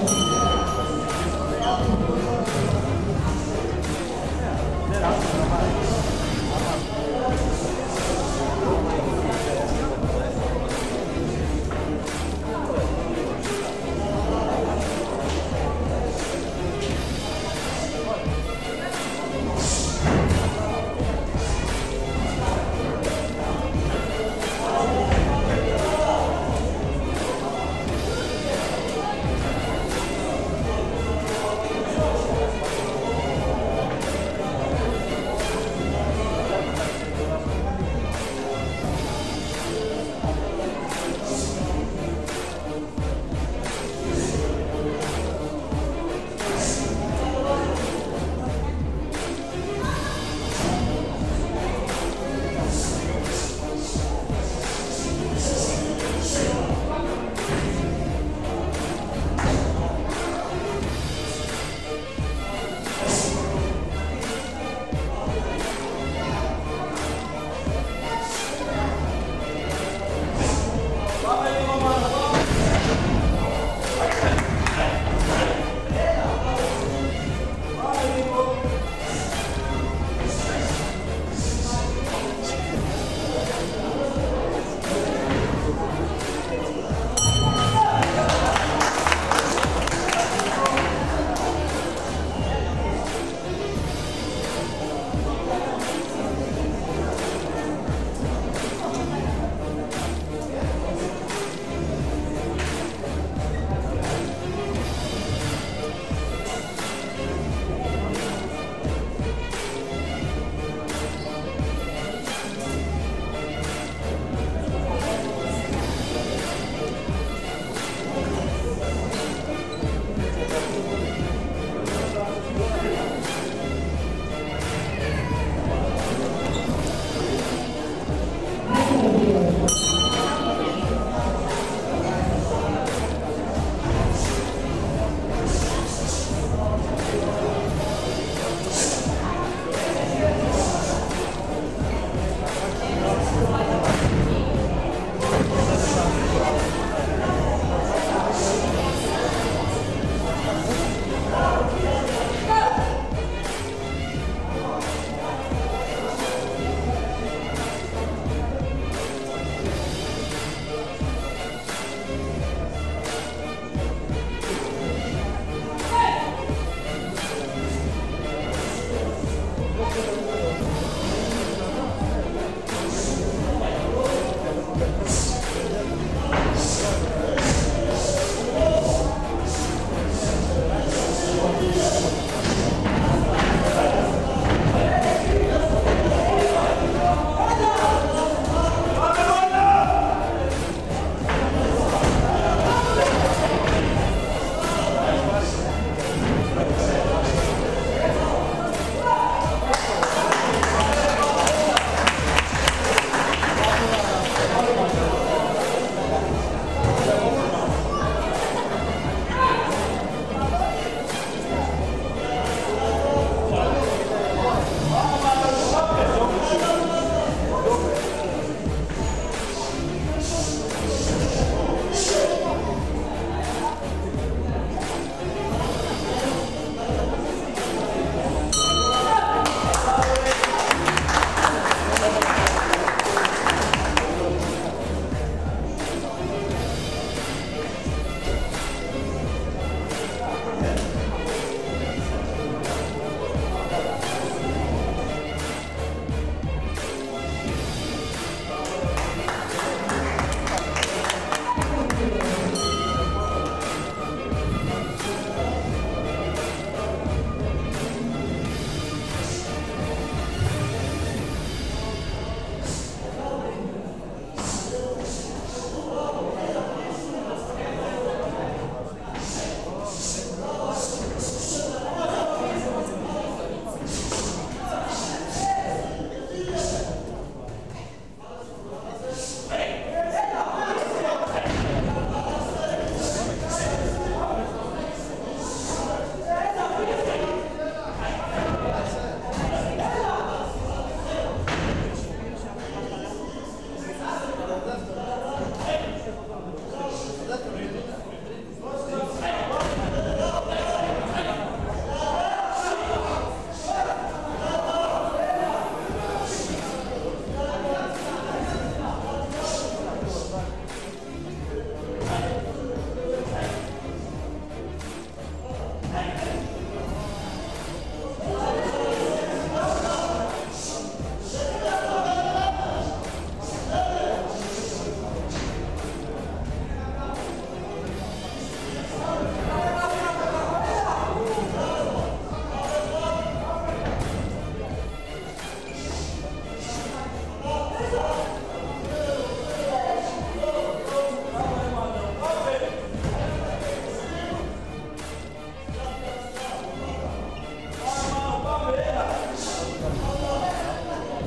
감사합니다.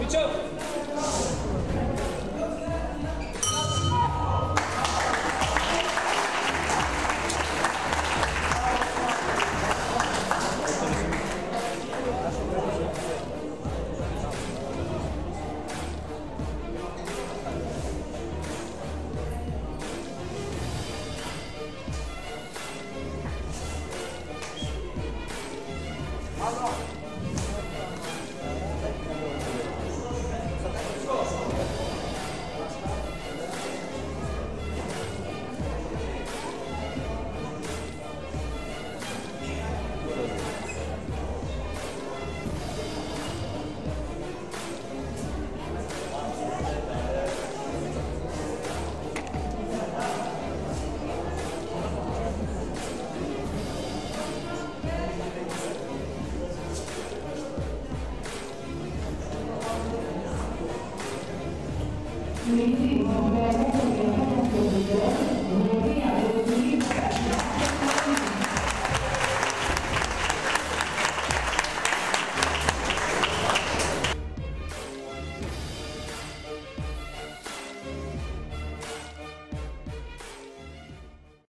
Mitchell. È che